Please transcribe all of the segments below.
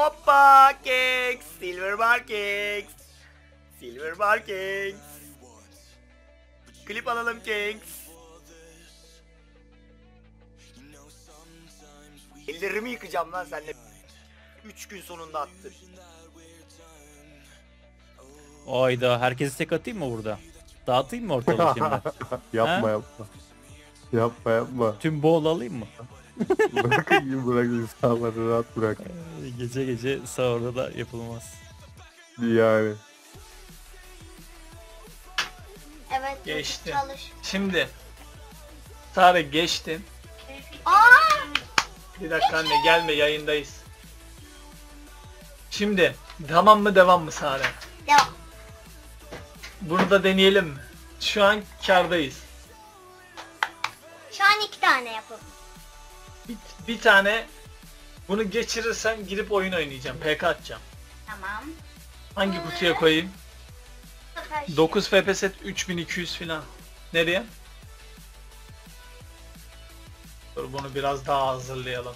Hoppa Kings. Silver Bar Kings. Silver Bar Kings. Klip alalım Kings. Ellerimi yıkacağım lan senle. 3 gün sonunda attın. Oyda herkesi tek atayım mı burada? Dağıtayım mı ortalığı şimdi? yapma Ha? yapma. Yapma yapma. Tüm boğul alayım mı? Bırak bırak insanları rahat bırak. Gece gece sahurda da yapılmaz. Yani. Evet. Geçti. Çalış. Şimdi. Sare geçtin. Aa! Bir dakika anne gelme yayındayız. Şimdi tamam mı devam mı Sare? Devam. Bunu da deneyelim mi? Şu an kardayız. Şu an iki tane yapalım. Bir, bir tane bunu geçirirsen girip oyun oynayacağım. PK atacağım. Tamam. Hangi kutuya koyayım? Şey- 9 FP set 3200 falan. Nereye? Dur bunu biraz daha hazırlayalım.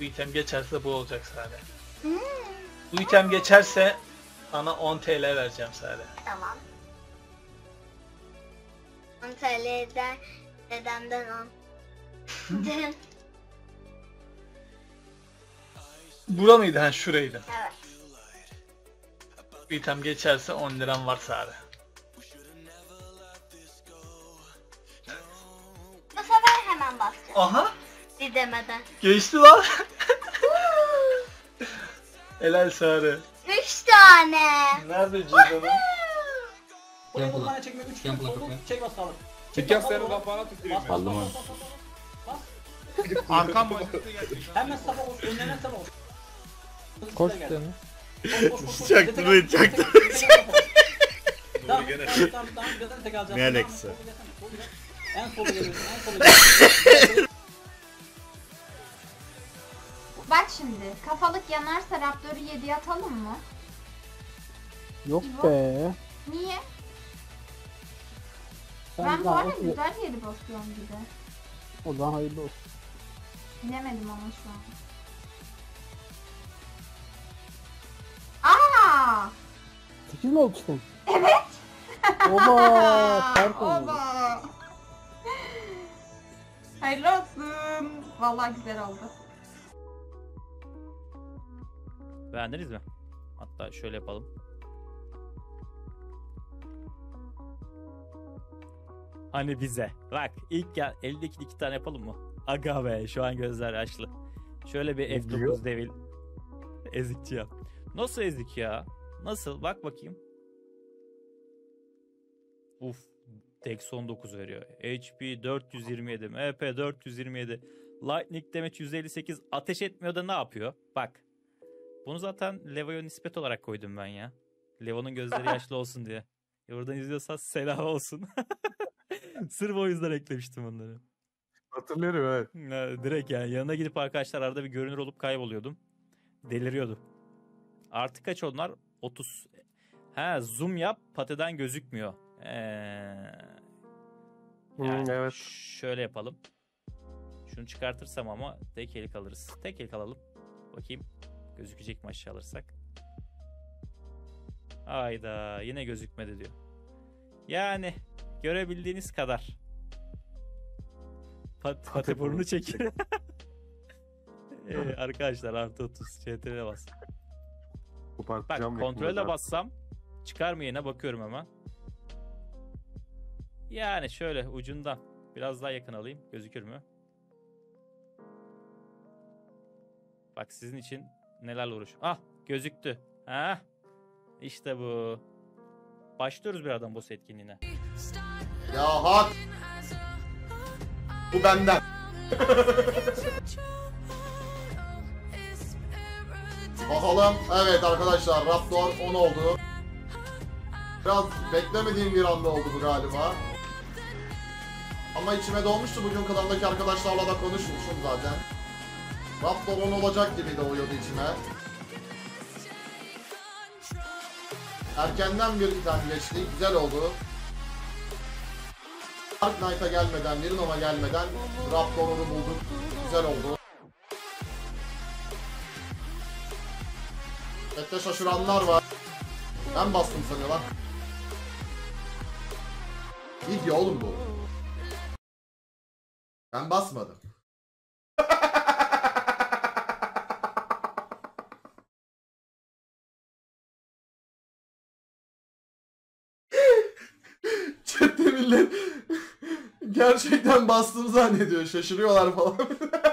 Bu item geçerse bu olacak Sare. Hmm, Bu item geçerse sana 10 TL vereceğim Sare. tamam. 10 TL'den dedemden 10. Bura mıydı? Ha şuraydı. Bu item geçerse 10 liram var Sare. Bu sefer hemen basacağım. Aha! Bir demeden. Geçti lan. Helal Sare. 3 tane. Nerede cüzdanın? Yan kulak. Yan kulak yok ya. Dükkan senin kapağına tüküreyim. ben. Aldım onu. Arkam mı acıktı gerçekten? Hemen sabah olsun, önlerine sabah olsun. Koş destek al, destek al. Tamam, tamam, tamam, tek alacağız. Ne Alex'i? En sola geliyorsun, en sola geliyorsun. Bak şimdi kafalık yanarsa Raptor'u 7'ye atalım mı? Yok İbo. be. Niye? Sen ben bu daha arada güzel yeri basıyorum gibi. O zaman hayırlı olsun. Bilemedim ama şu an. 8 mi işte? Evet. Oba! Ters oldu. Oba! Hayırlı olsun. Vallahi güzel oldu. Beğendiniz mi? Hatta şöyle yapalım. Hani bize. Bak ilk gel eldeki iki tane yapalım mı? Aga be şu an gözler yaşlı. Şöyle bir Ne F9 diyor? devil. Ezikçi yap. Nasıl ezik ya? Nasıl? Bak bakayım. Uf. Dex 19 veriyor. HP 427, MP 427, Lightning Damage 158 ateş etmiyor da ne yapıyor? Bak. Bunu zaten Levo'ya nispet olarak koydum ben ya. Levo'nun gözleri yaşlı olsun diye. Oradan izliyorsan selam olsun. Sırf o yüzden eklemiştim onları. Hatırlıyorum evet. Ya, direkt yani yanına gidip arkadaşlar arada bir görünür olup kayboluyordum. Deliriyordum. Artık kaç onlar? 30. Ha zoom yap pateden gözükmüyor. Ee, Hı, yani evet. Şöyle yapalım. Şunu çıkartırsam ama tek el kalırız. Tek el kalalım. Bakayım gözükecek mi aşağı alırsak. Ayda yine gözükmedi diyor. Yani görebildiğiniz kadar. Pat, pati burnu çekiyor. ee, arkadaşlar artı 30 CTRL'e bas. Bak Kopartacağım. kontrole yakında. bassam çıkar mı yine bakıyorum hemen. Yani şöyle ucundan biraz daha yakın alayım. Gözükür mü? Bak sizin için nelerle uğraş. Ah gözüktü. Ha? İşte bu. Başlıyoruz birazdan boss etkinliğine. Ya hak. Bu benden. Bakalım. Evet arkadaşlar Raptor 10 oldu. Biraz beklemediğim bir anda oldu bu galiba. Ama içime dolmuştu bugün kanaldaki arkadaşlarla da konuşmuşum zaten. Raptor 10 olacak gibi de uyuyordu içime. Erkenden bir item geçti. Güzel oldu. Dark Knight'a gelmeden, Nirinova gelmeden Raptor'unu bulduk. Güzel oldu. Chatte şaşıranlar var. Ben bastım sanıyor lan. Video oğlum bu. Ben basmadım. Chatte millet gerçekten bastım zannediyor. Şaşırıyorlar falan.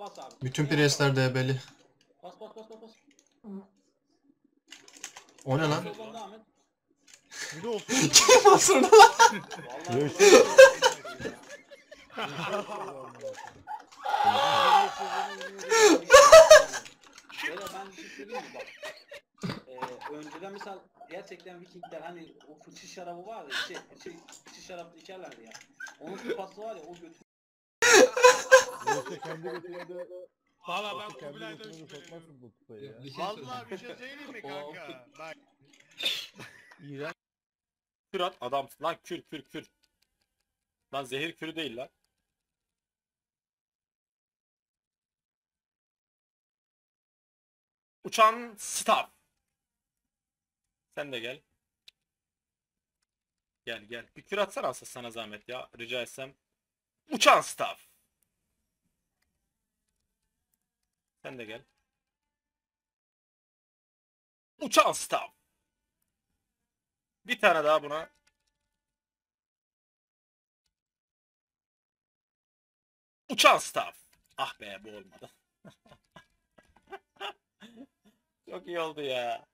Bas abi. Bütün presler DB'li. Bas bas bas bas. bas. O ne lan? Soldan devam et. Kim basıyor lan? Vallahi Beyler ben bir şey söyleyeyim mi bak. Ee, önceden mesela gerçekten Vikingler hani o fıçı şarabı var ya şey, şey fıçı şarap içerlerdi ya. Onun kupası var ya o götü Valla ben Kubilay'dan şüpheleniyorum. Bir şey Valla bir şey söyleyeyim mi kanka? Bak. Kür at adam lan kür kür kür. Lan zehir kürü değil lan. Uçan staff. Sen de gel. Gel gel. Bir kür atsana asıl sana zahmet ya. Rica etsem. Uçan staff. Sen de gel. Uçan staff. Bir tane daha buna. Uçan staff. Ah be bu olmadı. Çok iyi oldu ya.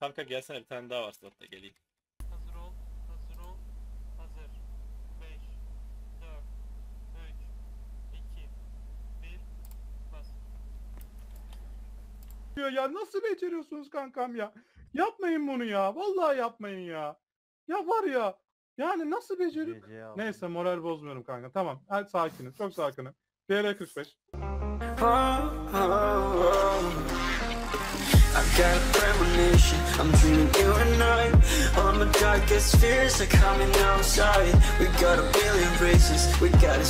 Kanka gelsene bir tane daha var slotta geleyim. Ya nasıl beceriyorsunuz kankam ya? Yapmayın bunu ya. Vallahi yapmayın ya. Ya var ya. Yani nasıl beceriyor? Neyse moral bozmuyorum kanka. Tamam. Hadi sakinim. Çok sakinim. BR 45. I've got a premonition, I'm dreaming you and I All my darkest fears are coming outside We got a billion races, we got it